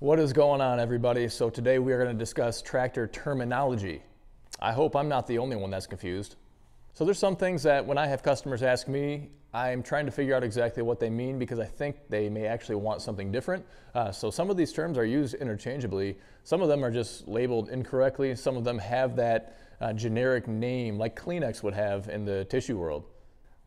What is going on, everybody? So, today we are going to discuss tractor terminology. I hope I'm not the only one that's confused. So, there's some things that when I have customers ask me, I'm trying to figure out exactly what they mean because I think they may actually want something different. Uh, so, some of these terms are used interchangeably. Some of them are just labeled incorrectly. Some of them have that uh, generic name like Kleenex would have in the tissue world.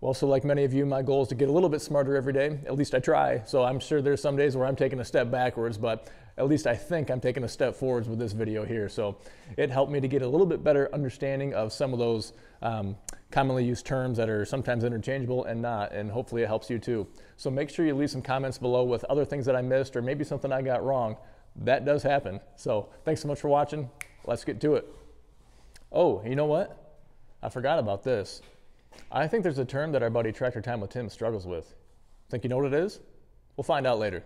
Well, so like many of you, my goal is to get a little bit smarter every day. At least I try. So I'm sure there's some days where I'm taking a step backwards, but at least I think I'm taking a step forwards with this video here. So it helped me to get a little bit better understanding of some of those um, commonly used terms that are sometimes interchangeable and not, and hopefully it helps you too. So make sure you leave some comments below with other things that I missed or maybe something I got wrong. That does happen. So thanks so much for watching. Let's get to it. Oh, you know what? I forgot about this. I think there's a term that our buddy Tractor Time with Tim struggles with. Think you know what it is? We'll find out later.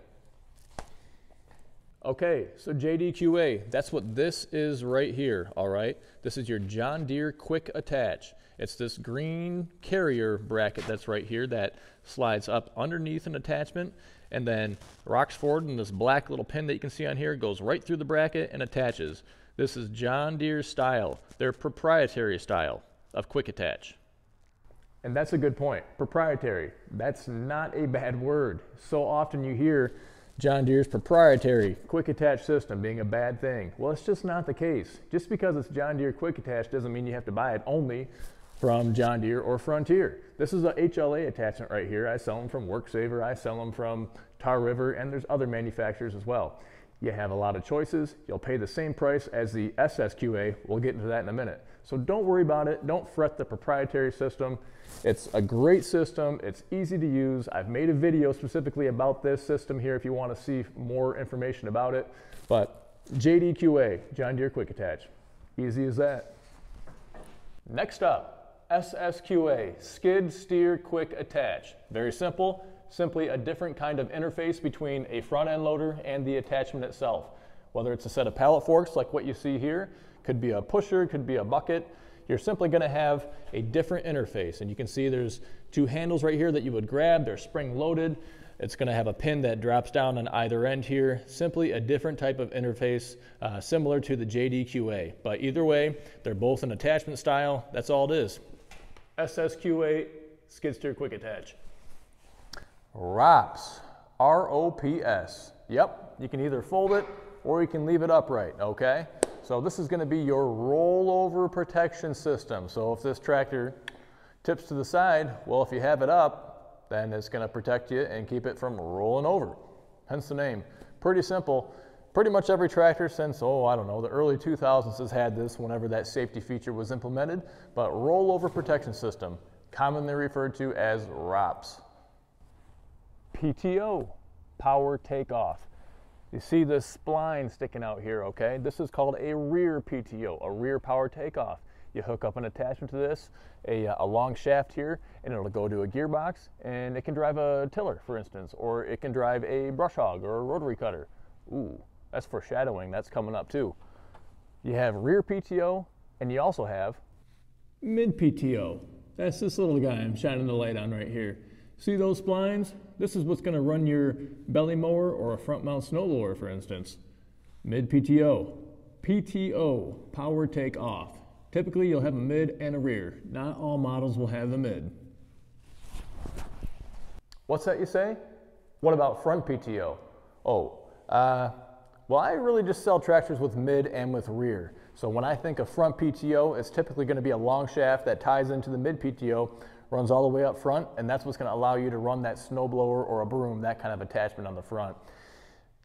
Okay, so JDQA, that's what this is right here, all right? This is your John Deere Quick Attach. It's this green carrier bracket that's right here that slides up underneath an attachment and then rocks forward and this black little pin that you can see on here goes right through the bracket and attaches. This is John Deere style, their proprietary style of quick attach. And that's a good point. Proprietary. That's not a bad word. So often you hear John Deere's proprietary quick attach system being a bad thing. Well, it's just not the case. Just because it's John Deere quick attach doesn't mean you have to buy it only from John Deere or Frontier. This is a HLA attachment right here. I sell them from WorkSaver, I sell them from Tar River, and there's other manufacturers as well. You have a lot of choices. You'll pay the same price as the SSQA. We'll get into that in a minute. So don't worry about it. Don't fret the proprietary system. It's a great system. It's easy to use. I've made a video specifically about this system here if you want to see more information about it. But JDQA, John Deere Quick Attach. Easy as that. Next up, SSQA, Skid Steer Quick Attach. Very simple simply a different kind of interface between a front end loader and the attachment itself. Whether it's a set of pallet forks like what you see here, could be a pusher, could be a bucket, you're simply going to have a different interface. And you can see there's two handles right here that you would grab. They're spring loaded. It's going to have a pin that drops down on either end here. Simply a different type of interface, uh, similar to the JDQA. But either way, they're both an attachment style. That's all it is. SSQA skid steer quick attach. ROPS, R-O-P-S. Yep, you can either fold it or you can leave it upright, okay? So this is gonna be your rollover protection system. So if this tractor tips to the side, well, if you have it up, then it's gonna protect you and keep it from rolling over. Hence the name. Pretty simple. Pretty much every tractor since, oh, I don't know, the early 2000s has had this whenever that safety feature was implemented, but rollover protection system, commonly referred to as ROPS. PTO, power takeoff. You see this spline sticking out here, okay? This is called a rear PTO, a rear power takeoff. You hook up an attachment to this, a, a, long shaft here, and it'll go to a gearbox, and it can drive a tiller, for instance, or it can drive a brush hog or a rotary cutter. Ooh, that's foreshadowing, that's coming up too. You have rear PTO, and you also have mid PTO. That's this little guy I'm shining the light on right here. See those splines? This is what's going to run your belly mower or a front mount snow blower, for instance. Mid PTO. PTO, power take off. Typically, you'll have a mid and a rear. Not all models will have the mid. What's that you say? What about front PTO? Oh, uh, well, I really just sell tractors with mid and with rear. So when I think of front PTO, it's typically going to be a long shaft that ties into the mid PTO runs all the way up front, and that's what's going to allow you to run that snowblower or a broom, that kind of attachment on the front.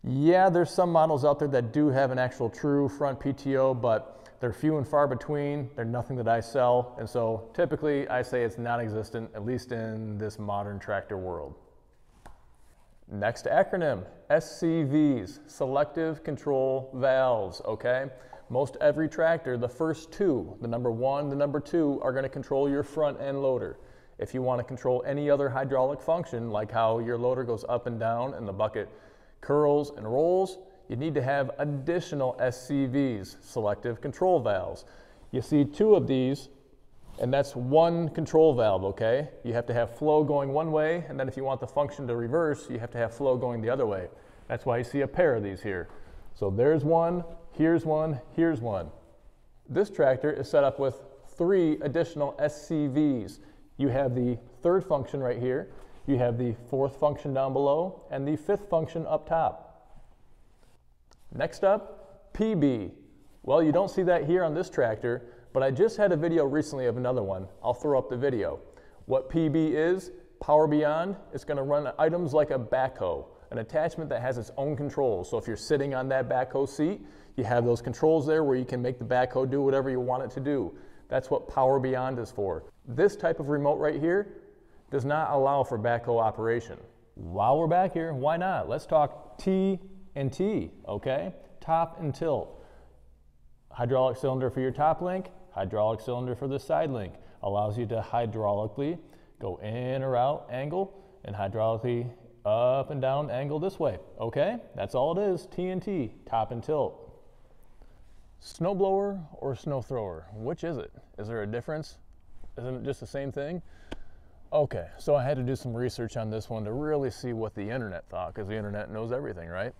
Yeah, there's some models out there that do have an actual true front PTO, but they're few and far between. They're nothing that I sell, and so typically I say it's non-existent, at least in this modern tractor world. Next acronym, SCVs, Selective Control Valves, okay? Most every tractor, the first two, the number one, the number two, are gonna control your front end loader. If you want to control any other hydraulic function, like how your loader goes up and down and the bucket curls and rolls, you need to have additional SCVs, selective control valves. You see two of these, and that's one control valve, okay? You have to have flow going one way, and then if you want the function to reverse, you have to have flow going the other way. That's why you see a pair of these here. So there's one, here's one, here's one. This tractor is set up with three additional SCVs. You have the third function right here, you have the fourth function down below, and the fifth function up top. Next up, PB. Well, you don't see that here on this tractor, but I just had a video recently of another one. I'll throw up the video. What PB is, Power Beyond, it's gonna run items like a backhoe, an attachment that has its own controls. So if you're sitting on that backhoe seat, you have those controls there where you can make the backhoe do whatever you want it to do. That's what Power Beyond is for. This type of remote right here does not allow for backhoe operation. While we're back here, why not? Let's talk T and T, okay? Top and tilt. Hydraulic cylinder for your top link, hydraulic cylinder for the side link. Allows you to hydraulically go in or out angle and hydraulically up and down angle this way, okay? That's all it is, T and T, top and tilt. Snowblower or snow thrower? Which is it? Is there a difference? Isn't it just the same thing? Okay, so I had to do some research on this one to really see what the internet thought, because the internet knows everything, right?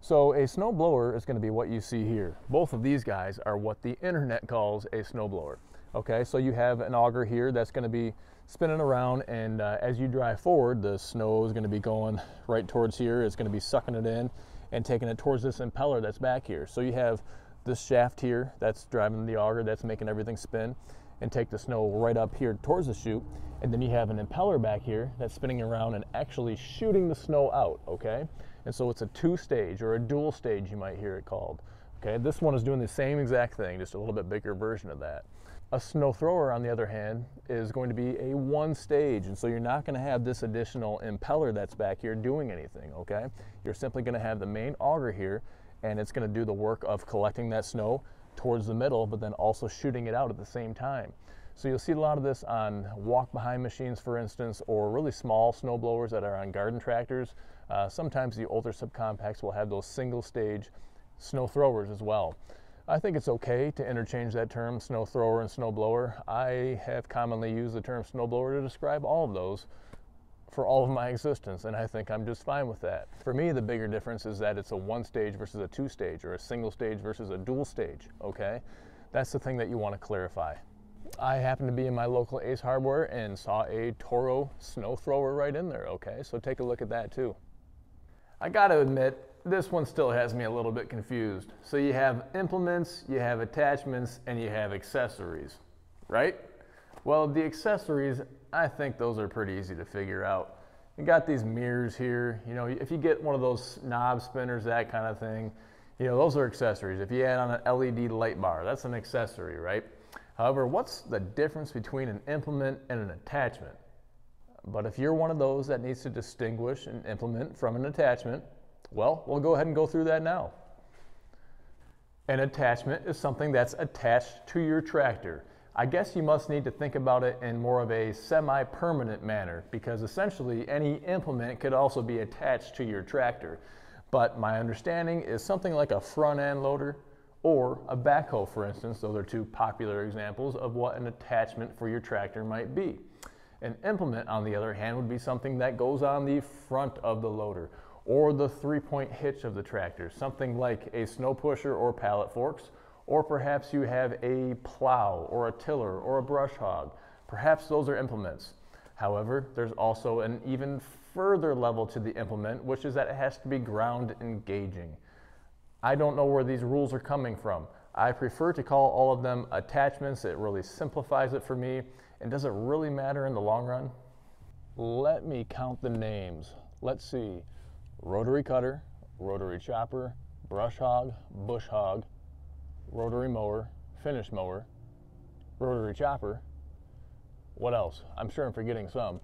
So a snowblower is going to be what you see here. Both of these guys are what the internet calls a snowblower. Okay, so you have an auger here that's going to be spinning around, and uh, as you drive forward, the snow is going to be going right towards here. It's going to be sucking it in and taking it towards this impeller that's back here. So you have this shaft here that's driving the auger, that's making everything spin and take the snow right up here towards the chute. And then you have an impeller back here that's spinning around and actually shooting the snow out, okay? And so it's a two stage or a dual stage, you might hear it called. Okay, this one is doing the same exact thing, just a little bit bigger version of that. A snow thrower, on the other hand, is going to be a one stage, and so you're not going to have this additional impeller that's back here doing anything, okay? You're simply going to have the main auger here and it's going to do the work of collecting that snow towards the middle, but then also shooting it out at the same time. So you'll see a lot of this on walk behind machines, for instance, or really small snow blowers that are on garden tractors. Uh, sometimes the older subcompacts will have those single stage snow throwers as well. I think it's okay to interchange that term snow thrower and snow blower. I have commonly used the term snow blower to describe all of those for all of my existence, and I think I'm just fine with that. For me, the bigger difference is that it's a one stage versus a two stage, or a single stage versus a dual stage, okay? That's the thing that you want to clarify. I happened to be in my local Ace Hardware and saw a Toro snow thrower right in there, okay? So take a look at that too. I gotta admit, this one still has me a little bit confused. So you have implements, you have attachments, and you have accessories, right? Well, the accessories, I think those are pretty easy to figure out. You got these mirrors here. You know, if you get one of those knob spinners, that kind of thing, you know, those are accessories. If you add on an LED light bar, that's an accessory, right? However, what's the difference between an implement and an attachment? But if you're one of those that needs to distinguish an implement from an attachment, well, we'll go ahead and go through that now. An attachment is something that's attached to your tractor. I guess you must need to think about it in more of a semi-permanent manner because essentially any implement could also be attached to your tractor. But my understanding is something like a front end loader or a backhoe, for instance. Those are two popular examples of what an attachment for your tractor might be. An implement, on the other hand, would be something that goes on the front of the loader or the three-point hitch of the tractor, something like a snow pusher or pallet forks, or perhaps you have a plow or a tiller or a brush hog. Perhaps those are implements. However, there's also an even further level to the implement, which is that it has to be ground engaging. I don't know where these rules are coming from. I prefer to call all of them attachments. It really simplifies it for me. And does it really matter in the long run? Let me count the names. Let's see. Rotary cutter, rotary chopper, brush hog, bush hog, rotary mower, finish mower, rotary chopper. What else? I'm sure I'm forgetting some.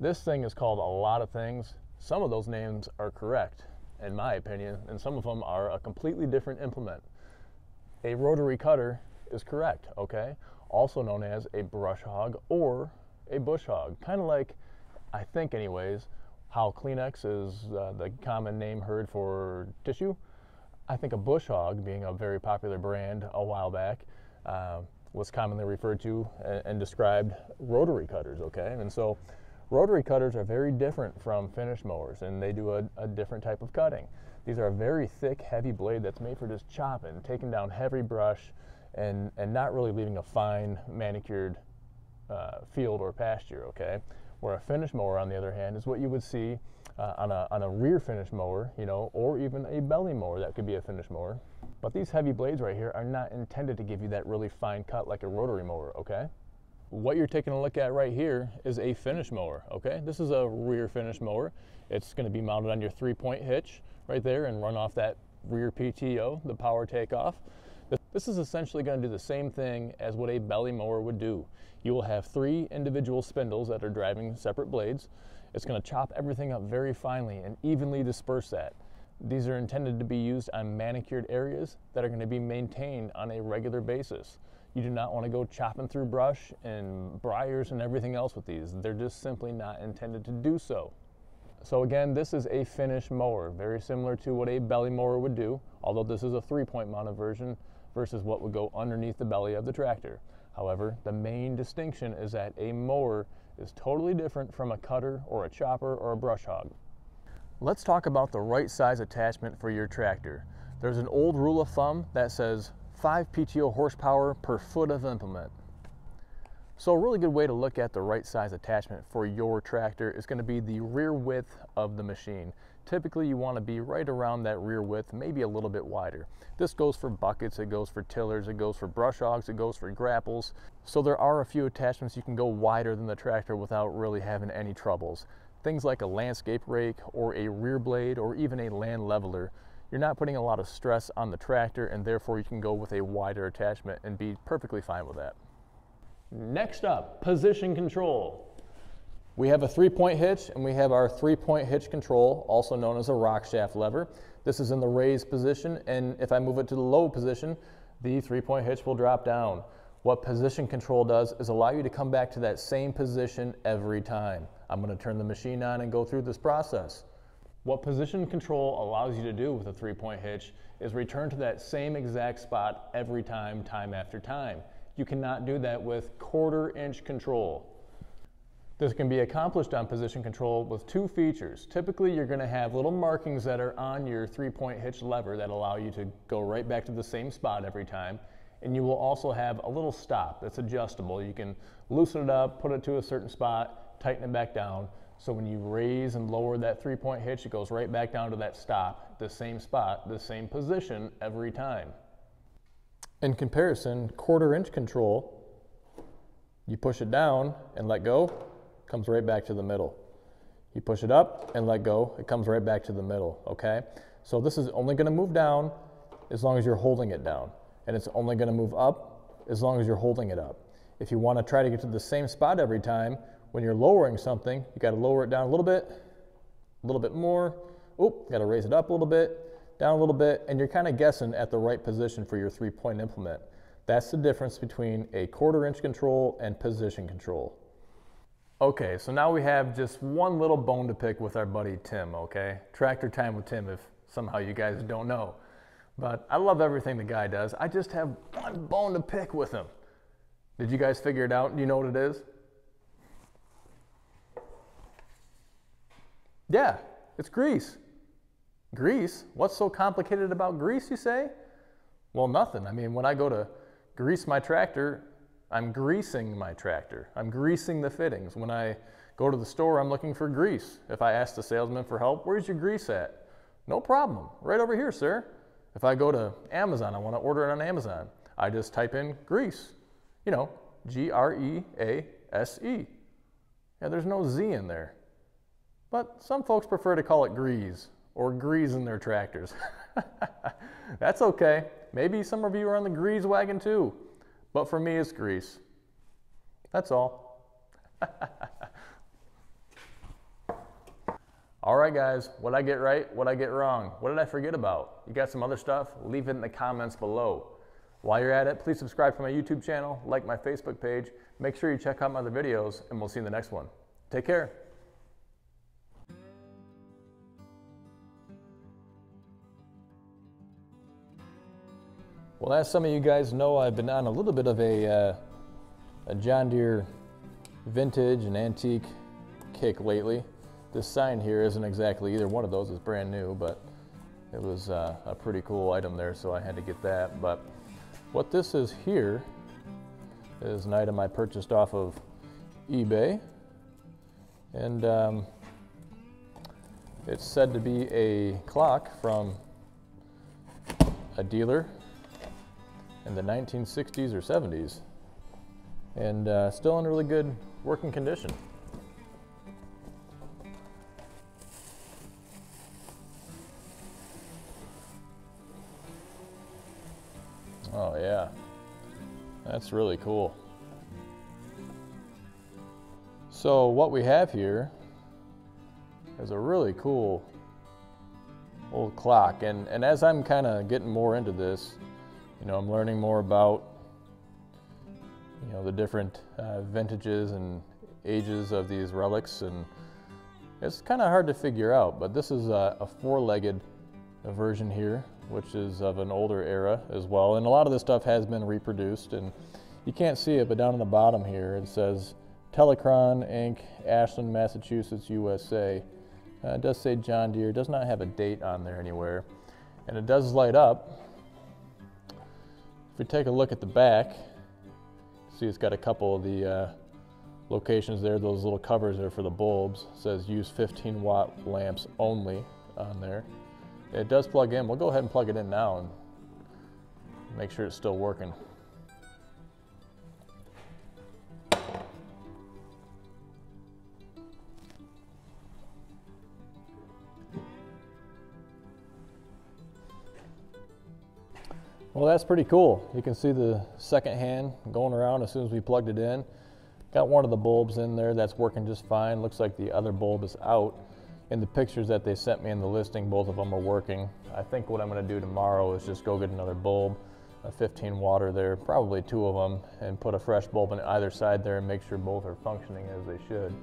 This thing is called a lot of things. Some of those names are correct, in my opinion, and some of them are a completely different implement. A rotary cutter is correct, okay? Also known as a brush hog or a bush hog. Kind of like, I think anyways, how Kleenex is uh, the common name heard for tissue. I think a bush hog, being a very popular brand a while back, uh, was commonly referred to and, described rotary cutters, okay? And so rotary cutters are very different from finish mowers and they do a, a different type of cutting. These are a very thick, heavy blade that's made for just chopping, taking down heavy brush, and, and not really leaving a fine manicured uh, field or pasture, okay? Where a finish mower, on the other hand, is what you would see uh, on, a, on a rear finish mower, you know, or even a belly mower that could be a finish mower. But these heavy blades right here are not intended to give you that really fine cut like a rotary mower, okay? What you're taking a look at right here is a finish mower, okay? This is a rear finish mower. It's gonna be mounted on your three point hitch right there and run off that rear PTO, the power takeoff. This is essentially going to do the same thing as what a belly mower would do. You will have three individual spindles that are driving separate blades. It's going to chop everything up very finely and evenly disperse that. These are intended to be used on manicured areas that are going to be maintained on a regular basis. You do not want to go chopping through brush and briars and everything else with these. They're just simply not intended to do so. So again, this is a finish mower, very similar to what a belly mower would do, although this is a three-point mounted version versus what would go underneath the belly of the tractor. However, the main distinction is that a mower is totally different from a cutter or a chopper or a brush hog. Let's talk about the right size attachment for your tractor. There's an old rule of thumb that says 5 PTO horsepower per foot of implement. So a really good way to look at the right size attachment for your tractor is going to be the rear width of the machine. Typically you want to be right around that rear width, maybe a little bit wider. This goes for buckets, it goes for tillers, it goes for brush hogs, it goes for grapples. So there are a few attachments you can go wider than the tractor without really having any troubles. Things like a landscape rake or a rear blade or even a land leveler. You're not putting a lot of stress on the tractor and therefore you can go with a wider attachment and be perfectly fine with that. Next up, position control. We have a three-point hitch and we have our three-point hitch control, also known as a rock shaft lever. This is in the raised position and if I move it to the low position, the three-point hitch will drop down. What position control does is allow you to come back to that same position every time. I'm going to turn the machine on and go through this process. What position control allows you to do with a three-point hitch is return to that same exact spot every time, time after time. You cannot do that with quarter inch control. This can be accomplished on position control with two features. Typically, you're going to have little markings that are on your three-point hitch lever that allow you to go right back to the same spot every time. And you will also have a little stop that's adjustable. You can loosen it up, put it to a certain spot, tighten it back down. So when you raise and lower that three-point hitch, it goes right back down to that stop, the same spot, the same position every time. In comparison, quarter inch control, you push it down and let go, comes right back to the middle. You push it up and let go, it comes right back to the middle, okay? So this is only gonna move down as long as you're holding it down. And it's only gonna move up as long as you're holding it up. If you wanna try to get to the same spot every time, when you're lowering something, you gotta lower it down a little bit, a little bit more, oop, gotta raise it up a little bit, down a little bit, and you're kind of guessing at the right position for your three-point implement. That's the difference between a quarter inch control and position control. Okay, so now we have just one little bone to pick with our buddy Tim, okay? Tractor time with Tim if somehow you guys don't know. But I love everything the guy does. I just have one bone to pick with him. Did you guys figure it out? Do you know what it is? Yeah, it's grease. Grease? What's so complicated about grease, you say? Well, nothing. I mean, when I go to grease my tractor, I'm greasing my tractor. I'm greasing the fittings. When I go to the store, I'm looking for grease. If I ask the salesman for help, where's your grease at? No problem. Right over here, sir. If I go to Amazon, I want to order it on Amazon. I just type in grease. You know, G R E A S E. Yeah, there's no Z in there. But some folks prefer to call it greaze or grease in their tractors. That's okay. Maybe some of you are on the greaze wagon too. But for me, it's grease. That's all. all right, guys, what I get right, what I get wrong, what did I forget about? You got some other stuff? Leave it in the comments below. While you're at it, please subscribe to my YouTube channel, like my Facebook page, make sure you check out my other videos, and we'll see you in the next one. Take care. Well, as some of you guys know, I've been on a little bit of a, uh, a John Deere vintage and antique kick lately. This sign here isn't exactly either one of those, it's brand new, but it was uh, a pretty cool item there, so I had to get that. But what this is here is an item I purchased off of eBay. And um, it's said to be a clock from a dealer in the 1960s or 70s and uh, still in really good working condition. Oh yeah, that's really cool. So what we have here is a really cool old clock. And, and as I'm kind of getting more into this, you know, I'm learning more about, you know, the different uh, vintages and ages of these relics. And it's kind of hard to figure out, but this is a, a four-legged version here, which is of an older era as well. And a lot of this stuff has been reproduced and you can't see it, but down on the bottom here, it says Telechron Inc., Ashland, Massachusetts, USA. Uh, it does say John Deere, it does not have a date on there anywhere. And it does light up. If we take a look at the back, see it's got a couple of the uh, locations there, those little covers there for the bulbs. It says use 15 watt lamps only on there. It does plug in. We'll go ahead and plug it in now and make sure it's still working. Well, that's pretty cool. You can see the second hand going around as soon as we plugged it in. Got one of the bulbs in there that's working just fine. Looks like the other bulb is out. In the pictures that they sent me in the listing, both of them are working. I think what I'm gonna do tomorrow is just go get another bulb, a 15 water there, probably two of them, and put a fresh bulb on either side there and make sure both are functioning as they should.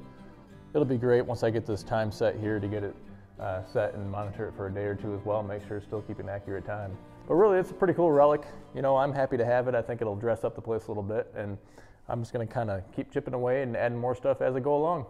It'll be great once I get this time set here to get it uh, set and monitor it for a day or two as well, make sure it's still keeping accurate time. But really, it's a pretty cool relic. You know, I'm happy to have it. I think it'll dress up the place a little bit, and I'm just going to kind of keep chipping away and adding more stuff as I go along.